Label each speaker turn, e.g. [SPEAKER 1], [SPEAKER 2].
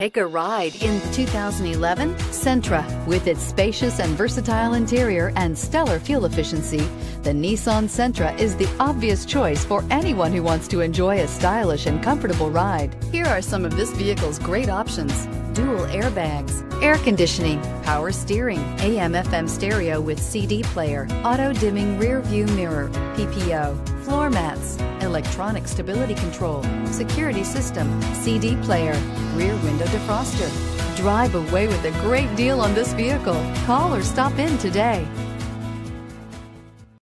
[SPEAKER 1] Take a ride in the 2011 Sentra. With its spacious and versatile interior and stellar fuel efficiency, the Nissan Sentra is the obvious choice for anyone who wants to enjoy a stylish and comfortable ride. Here are some of this vehicle's great options. Dual airbags, air conditioning, power steering, AM FM stereo with CD player, auto dimming rear view mirror, PPO, floor mats, electronic stability control, security system, CD player, rear window defroster. Drive away with a great deal on this vehicle. Call or stop in today.